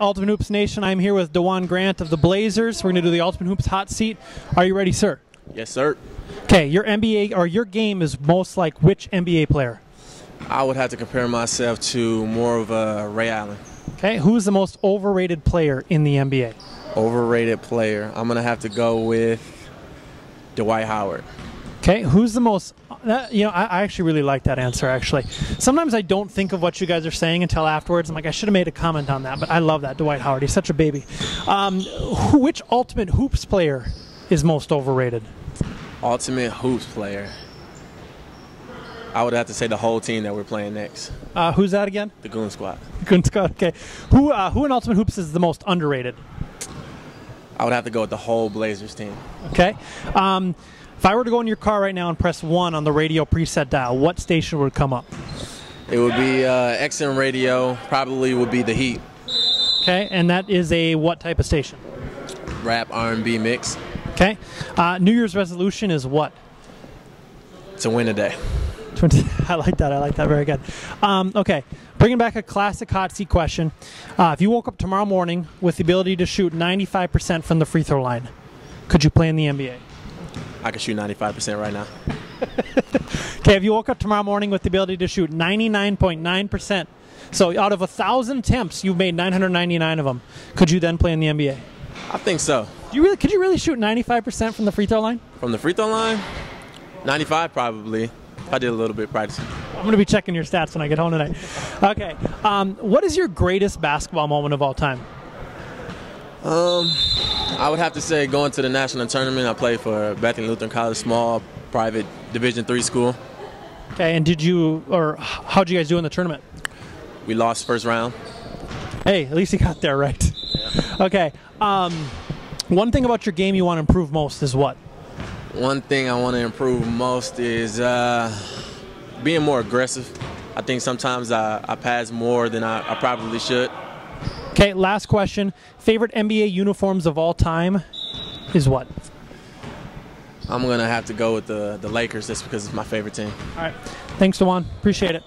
Ultimate Hoops Nation. I'm here with Dewan Grant of the Blazers. We're going to do the Ultimate Hoops hot seat. Are you ready, sir? Yes, sir. Okay, your NBA or your game is most like which NBA player? I would have to compare myself to more of a Ray Allen. Okay, who's the most overrated player in the NBA? Overrated player. I'm gonna have to go with Dwight Howard. Okay, who's the most? That, you know, I, I actually really like that answer. Actually, sometimes I don't think of what you guys are saying until afterwards. I'm like, I should have made a comment on that, but I love that Dwight Howard. He's such a baby. Um, who, which Ultimate Hoops player is most overrated? Ultimate hoops player. I would have to say the whole team that we're playing next. Uh, who's that again? The Goon Squad. Goon Squad. Okay, who uh, who in Ultimate Hoops is the most underrated? I would have to go with the whole Blazers team. Okay. Um, if I were to go in your car right now and press one on the radio preset dial, what station would come up? It would be uh, XM Radio. Probably would be the Heat. Okay, and that is a what type of station? Rap R&B mix Okay. Uh, New Year's resolution is what? to win a day. I like that. I like that. Very good. Um, okay. Bringing back a classic hot seat question. Uh, if you woke up tomorrow morning with the ability to shoot 95% from the free throw line, could you play in the NBA? I can shoot 95% right now. Okay. If you woke up tomorrow morning with the ability to shoot 99.9%, so out of a thousand attempts, you've made 999 of them, could you then play in the NBA? I think so. Do you really? Could you really shoot 95% from the free throw line? From the free throw line, 95 probably. I did a little bit of practicing. I'm going to be checking your stats when I get home tonight. Okay. Um, what is your greatest basketball moment of all time? Um, I would have to say going to the national tournament. I played for Bethany Lutheran College, small private Division three school. Okay. And did you, or how'd you guys do in the tournament? We lost first round. Hey, at least you got there right. Okay. Um, one thing about your game you want to improve most is what? One thing I want to improve most is uh, being more aggressive. I think sometimes I, I pass more than I, I probably should. Okay. Last question. Favorite NBA uniforms of all time is what? I'm gonna have to go with the the Lakers just because it's my favorite team. All right. Thanks, Dewan. Appreciate it.